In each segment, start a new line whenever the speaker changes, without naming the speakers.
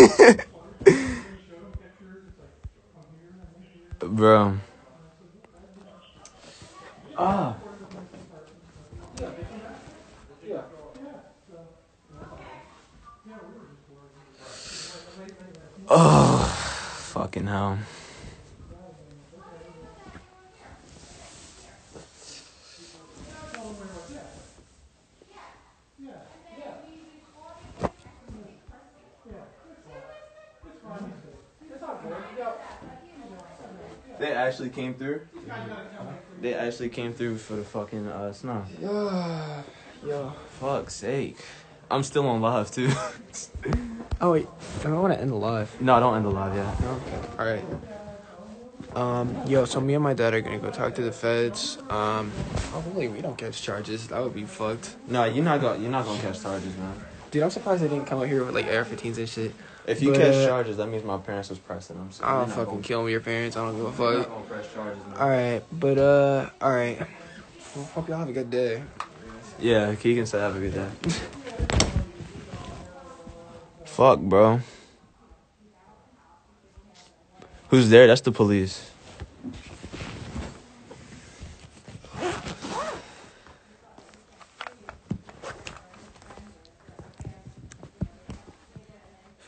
Bro. Ah. Oh, fucking hell. They actually came through. They actually came through for the fucking uh snow.
Yeah. Yo.
Fuck's sake. I'm still on live too.
Oh wait, I don't want to end the live.
no, I don't end the live yet.
All right. Um, yo, so me and my dad are gonna go talk to the feds. Um, hopefully we don't catch charges. That would be fucked.
No, you're not gonna you're not gonna catch charges, man.
Dude, I'm surprised they didn't come out here with like AR-15s and shit.
If you
But,
catch
uh,
charges, that means my parents was pressing them. So
I'll fucking
gonna-
kill me, your parents. I don't give a fuck.
press.
All right, but uh, all right. Well, hope y'all have a good day.
Yeah, Keegan said have a good day. Fuck, bro. Who's there? That's the police.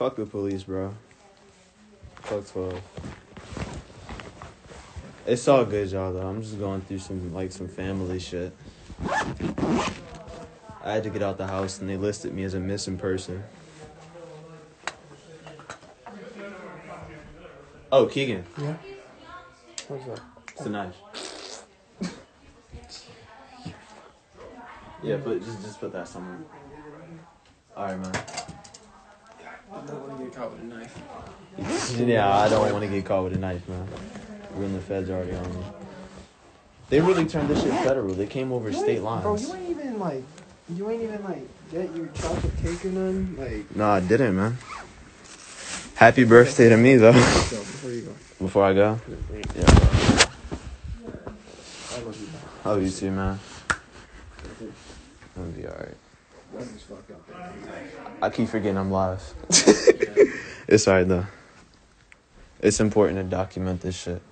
Fuck the police, bro. Fuck 12. It's all good, y'all, though. I'm just going through some, like, some family shit. I had to get out the house and they listed me as a missing person. Oh, Keegan.
Yeah. What's up?
It's a knife. Yeah, but just just put that somewhere. Alright, man.
I don't want to get caught with a knife.
Yeah, I don't want to get caught with a knife, man. When the feds are already on me. They really turned this shit federal. They came over state lines.
Bro, you ain't even like, you ain't even like get your chocolate cake or nothing. Like,
No, I didn't, man. Happy birthday to me, though.
so before you go.
Before I go. Yeah.
I love you.
I love you too, man. I'll be alright. I keep forgetting I'm live. it's alright though. It's important to document this shit.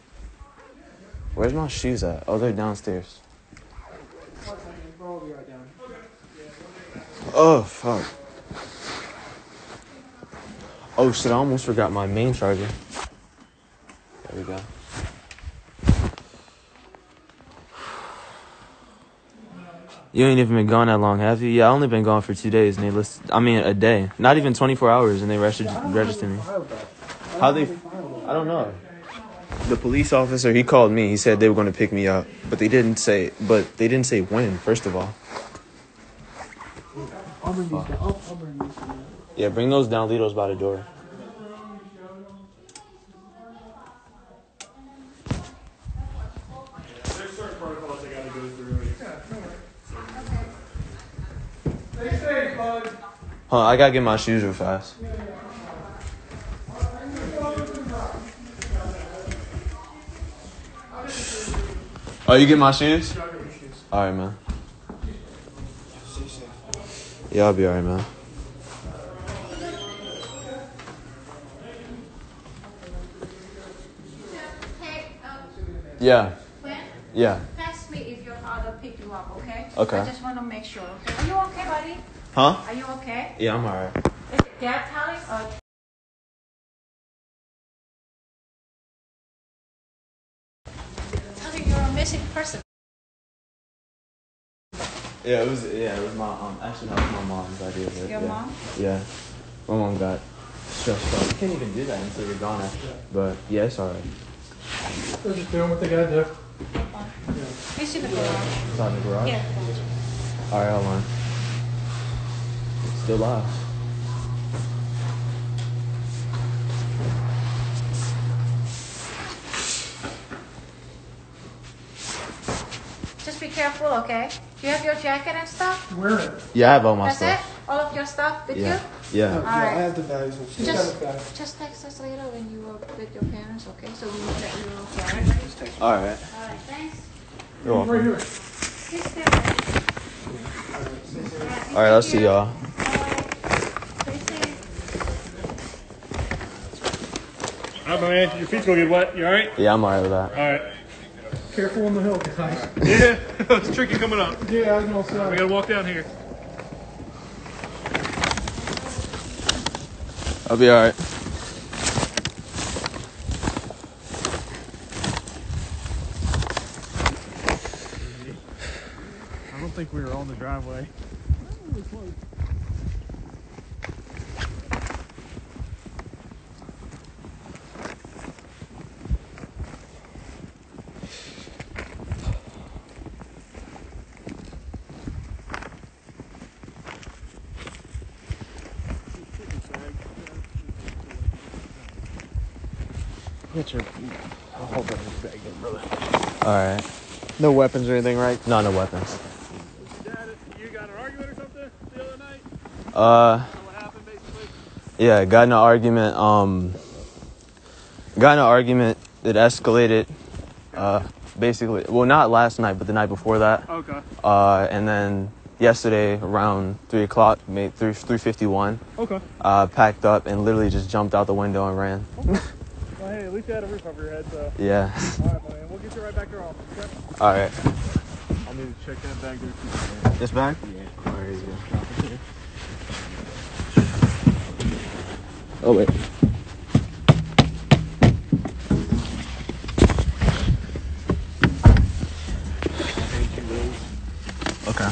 Where's my shoes at? Oh, they're downstairs. Oh, fuck. Oh shit, I almost forgot my main charger. There we go. You ain't even been gone that long, have you? Yeah, I only been gone for two days, and they list. I mean, a day, not even twenty four hours, and they registered registered me. How they? I don't know. The police officer he called me. He said they were going to pick me up, but they didn't say. But they didn't say when. First of all.
I'll bring these down. I'll, I'll bring these down.
Yeah, bring those down. Leave those by the door.
There's certain protocols I gotta go through.
Huh? I gotta get my shoes real fast. Oh, you get my shoes? All right, man. Yeah, I'll be all right, man. Yeah,
when,
yeah.
text me if your father pick you up, okay?
Okay.
I just want to make sure, okay? Are you okay, buddy?
Huh?
Are you okay?
Yeah, I'm all right.
Is dad telling or? Telling you're a missing person.
Yeah, it was. Yeah, it was my um. Actually, that was my mom's idea. But,
Your
yeah.
mom?
Yeah, my mom got stressed out. You can't even do that until you're gone. After. But yeah, it's alright.
They're just doing what they gotta do.
He's in the garage.
It's out in the garage.
Yeah.
All right, hold on. Still live.
Just be careful, okay? Do you have your jacket and stuff?
Wear it.
Yeah, I have all my
That's
stuff.
it? All of your stuff with
Yeah.
you?
Yeah.
Yeah, I have the bags and shit.
Just,
got it.
just text us later when you are with your parents, okay? So we know that you're okay.
All right.
Alright, thanks.
You're welcome.
Right here.
Please stay there.
All right, I'll see y'all.
Bye. Stay safe.
All right, my man. Your feet's gonna get wet. You all right?
Yeah, I'm alright with that.
All right.
Careful on the hill, guys.
Yeah, it's tricky coming up.
Yeah, I know. So.
We gotta walk down here.
I'll be alright.
I don't think we were on the driveway.
Get your. I'll hold that bag in, brother.
Alright.
No weapons or anything, right?
No, no weapons.
Dad, you got an argument or something the other night?
Uh,
happened,
yeah, got in an argument. Um, got in an argument that escalated. Uh, basically, well, not last night, but the night before that.
Okay.
Uh, and then yesterday around three o'clock, made three three fifty one.
Okay.
Uh, packed up and literally just jumped out the window and ran.
Well, hey, at least you had a roof over your head, so.
Yeah.
All right, my man. We'll get you right back to your office, okay?
All right.
I need to check that bag there, too.
This bag?
Yeah.
All right, easy. Oh wait. Okay.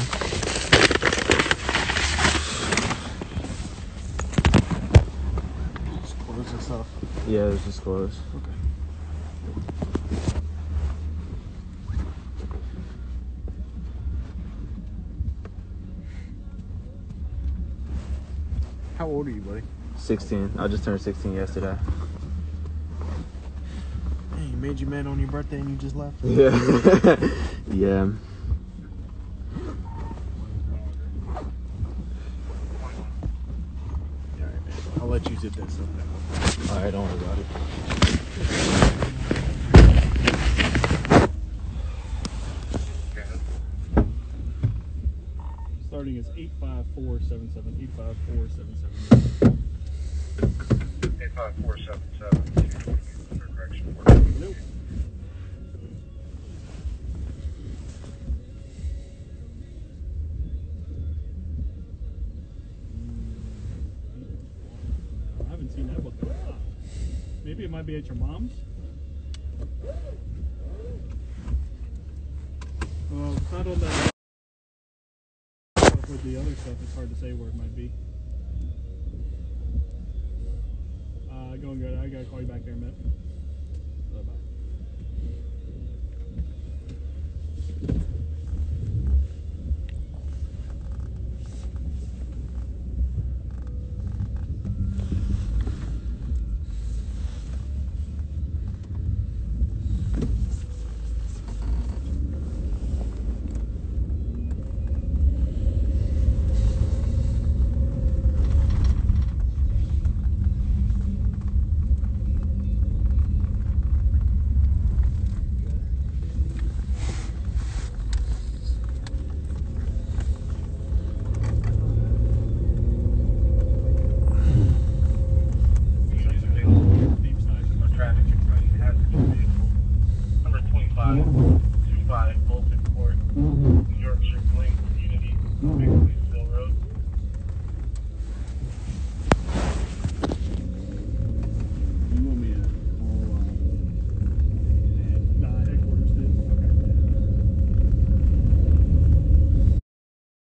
Clothes and
Yeah, it's just close. Okay.
How old are you, buddy?
16. I just turned 16 yesterday.
Hey, you made you mad on your birthday and you just left.
Yeah. yeah.
All right, man. I'll let you zip that stuff down.
All right, don't worry about it.
Starting is 85477. 85477.
85477 for correction.
Nope. Maybe it might be at your mom's. Well, it's not on that. With the other stuff, it's hard to say where it might be. Uh, going good. I gotta call you back there in a minute.